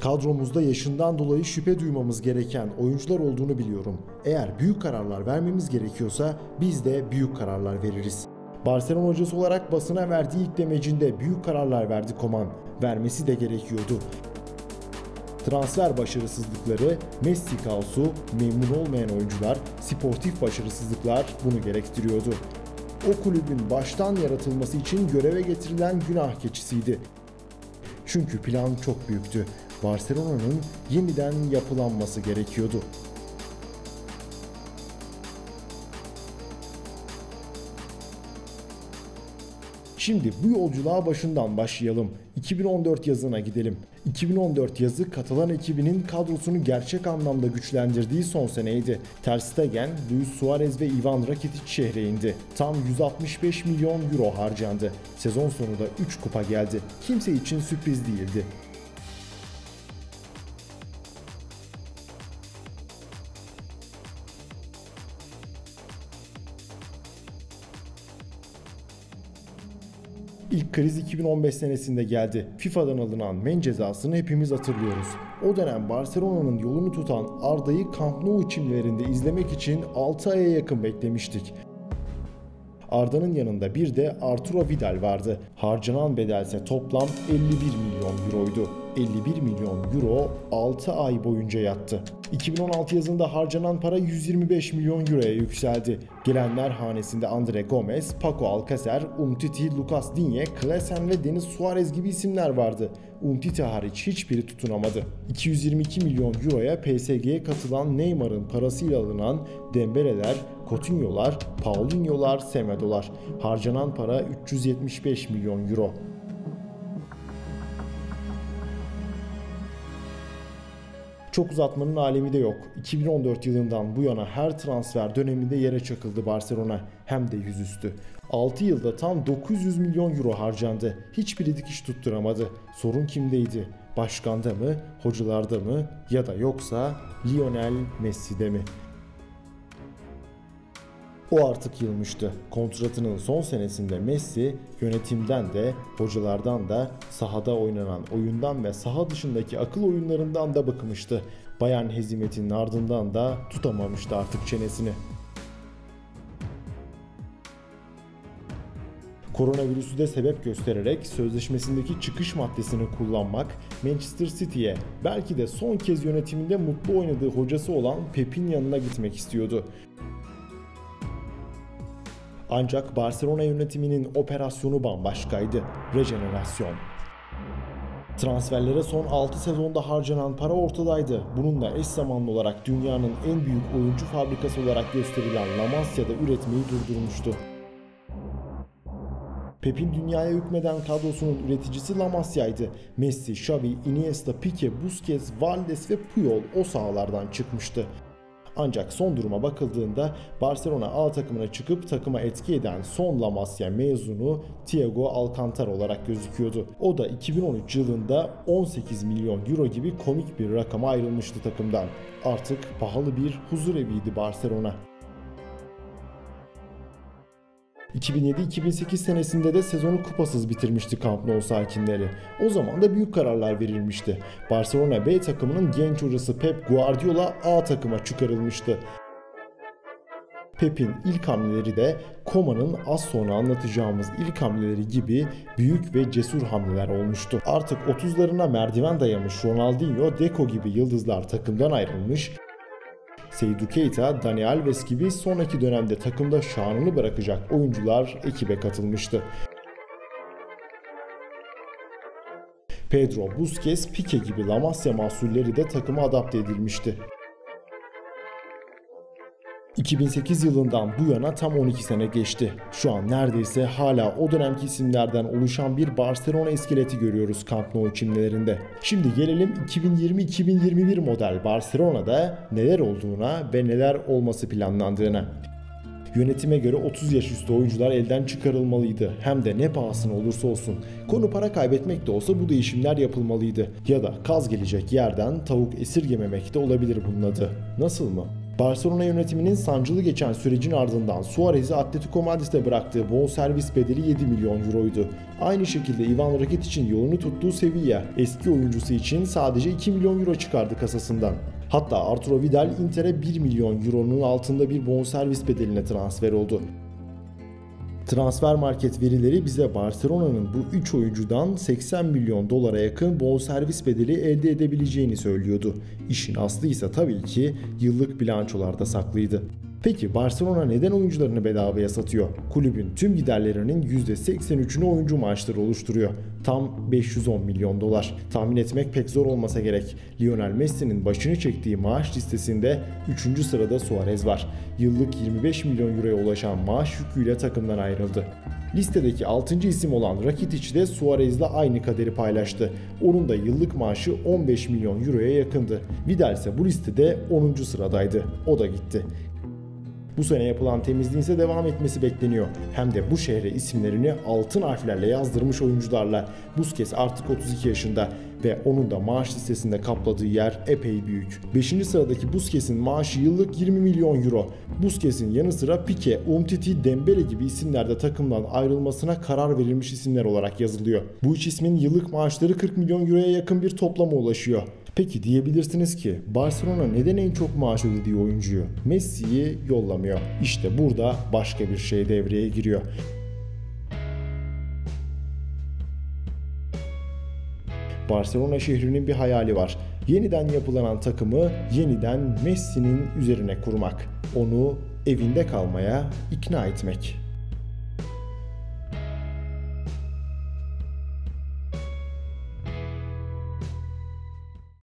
Kadromuzda yaşından dolayı şüphe duymamız gereken oyuncular olduğunu biliyorum. Eğer büyük kararlar vermemiz gerekiyorsa biz de büyük kararlar veririz. Barcelona hocası olarak basına verdiği ilk demecinde büyük kararlar verdi Koman. Vermesi de gerekiyordu. Transfer başarısızlıkları, Messi kaosu, memnun olmayan oyuncular, sportif başarısızlıklar bunu gerektiriyordu. O kulübün baştan yaratılması için göreve getirilen günah keçisiydi. Çünkü plan çok büyüktü. Barcelona'nın yeniden yapılanması gerekiyordu. Şimdi bu yolculuğa başından başlayalım. 2014 yazına gidelim. 2014 yazı Katalan ekibinin kadrosunu gerçek anlamda güçlendirdiği son seneydi. Ter Stegen, Luis Suarez ve Ivan Rakitic şehre indi. Tam 165 milyon euro harcandı. Sezon sonunda 3 kupa geldi. Kimse için sürpriz değildi. İlk kriz 2015 senesinde geldi. FIFA'dan alınan men cezasını hepimiz hatırlıyoruz. O dönem Barcelona'nın yolunu tutan Arda'yı Camp Nou çimlerinde izlemek için 6 aya yakın beklemiştik. Arda'nın yanında bir de Arturo Vidal vardı. Harcanan bedelse toplam 51 milyon euroydu. 51 milyon euro 6 ay boyunca yattı. 2016 yazında harcanan para 125 milyon euroya yükseldi. Gelenler hanesinde Andre Gomez, Paco Alcacer, Umtiti, Lucas Digne, Klesen ve Denis Suarez gibi isimler vardı. Umtiti hariç hiçbiri tutunamadı. 222 milyon euroya PSG'ye katılan Neymar'ın parasıyla alınan Dembele'ler, Coutinho'lar, Paulinho'lar, Semedo'lar. Harcanan para 375 milyon euro. Çok uzatmanın alemi de yok. 2014 yılından bu yana her transfer döneminde yere çakıldı Barcelona hem de yüzüstü. 6 yılda tam 900 milyon euro harcandı. Hiçbiri dikiş tutturamadı. Sorun kimdeydi? Başkanda mı, hocalarda mı ya da yoksa Lionel Messi'de mi? O artık yılmıştı. Kontratının son senesinde Messi yönetimden de, hocalardan da, sahada oynanan oyundan ve saha dışındaki akıl oyunlarından da bıkmıştı. Bayern hezimetinin ardından da tutamamıştı artık çenesini. Koronavirüsü de sebep göstererek sözleşmesindeki çıkış maddesini kullanmak Manchester City'ye belki de son kez yönetiminde mutlu oynadığı hocası olan Pep'in yanına gitmek istiyordu. Ancak Barcelona yönetiminin operasyonu bambaşkaydı. Rejenerasyon. Transferlere son 6 sezonda harcanan para ortadaydı. Bununla eş zamanlı olarak dünyanın en büyük oyuncu fabrikası olarak gösterilen La Masia'da üretmeyi durdurmuştu. Pep'in dünyaya hükmeden kadrosunun üreticisi La Masia'ydı. Messi, Xavi, Iniesta, Pique, Busquets, Valdes ve Puyol o sahalardan çıkmıştı. Ancak son duruma bakıldığında Barcelona A takımına çıkıp takıma etki eden son La Masia mezunu Thiago Alcantara olarak gözüküyordu. O da 2013 yılında 18 milyon euro gibi komik bir rakama ayrılmıştı takımdan. Artık pahalı bir huzur eviydi Barcelona. 2007-2008 senesinde de sezonu kupasız bitirmişti Camp Nou sakinleri. O zaman da büyük kararlar verilmişti. Barcelona B takımının genç hocası Pep Guardiola A takıma çıkarılmıştı. Pep'in ilk hamleleri de Koma'nın az sonra anlatacağımız ilk hamleleri gibi büyük ve cesur hamleler olmuştu. Artık 30'larına merdiven dayamış Ronaldinho, Deco gibi yıldızlar takımdan ayrılmış, Seydou Keita, Dani Alves gibi sonraki dönemde takımda şanını bırakacak oyuncular ekibe katılmıştı. Pedro, Busquets, Pique gibi La Masia mahsulleri de takıma adapte edilmişti. 2008 yılından bu yana tam 12 sene geçti. Şu an neredeyse hala o dönemki isimlerden oluşan bir Barcelona iskeleti görüyoruz Camp Nou çimlerinde. Şimdi gelelim 2020-2021 model Barcelona'da neler olduğuna ve neler olması planlandığına. Yönetime göre 30 yaş üstü oyuncular elden çıkarılmalıydı. Hem de ne pahasına olursa olsun. Konu para kaybetmek de olsa bu değişimler yapılmalıydı. Ya da kaz gelecek yerden tavuk esirgememek de olabilir bunun adı. Nasıl mı? Barcelona yönetiminin sancılı geçen sürecin ardından Suarez'i Atletico Madrid'e bıraktığı bonservis bedeli 7 milyon euroydu. Aynı şekilde Ivan Rakitic'in yolunu tuttuğu Sevilla eski oyuncusu için sadece 2 milyon euro çıkardı kasasından. Hatta Arturo Vidal Inter'e 1 milyon euronun altında bir bonservis bedeline transfer oldu. Transfer market verileri bize Barcelona'nın bu 3 oyuncudan 80 milyon dolara yakın bonservis bedeli elde edebileceğini söylüyordu. İşin aslı ise tabii ki yıllık bilançolarda saklıydı. Peki Barcelona neden oyuncularını bedavaya satıyor? Kulübün tüm giderlerinin %83'ünü oyuncu maaşları oluşturuyor. Tam 510 milyon dolar. Tahmin etmek pek zor olmasa gerek. Lionel Messi'nin başını çektiği maaş listesinde 3. sırada Suarez var. Yıllık 25 milyon euroya ulaşan maaş yüküyle takımdan ayrıldı. Listedeki 6. isim olan Rakitic de Suarez'le aynı kaderi paylaştı. Onun da yıllık maaşı 15 milyon euroya yakındı. Vidal ise bu listede 10. sıradaydı. O da gitti. Bu sene yapılan temizliğin ise devam etmesi bekleniyor. Hem de bu şehre isimlerini altın harflerle yazdırmış oyuncularla. Busquets artık 32 yaşında ve onun da maaş listesinde kapladığı yer epey büyük. 5. sıradaki Busquets'in maaşı yıllık 20 milyon euro. Busquets'in yanı sıra Pique, Umtiti, Dembele gibi isimlerde takımdan ayrılmasına karar verilmiş isimler olarak yazılıyor. Bu üç ismin yıllık maaşları 40 milyon euroya yakın bir toplama ulaşıyor. Peki diyebilirsiniz ki Barcelona neden en çok maaş ödediği oyuncuyu Messi'yi yollamıyor? İşte burada başka bir şey devreye giriyor. Barcelona şehrinin bir hayali var. Yeniden yapılanan takımı yeniden Messi'nin üzerine kurmak. Onu evinde kalmaya ikna etmek.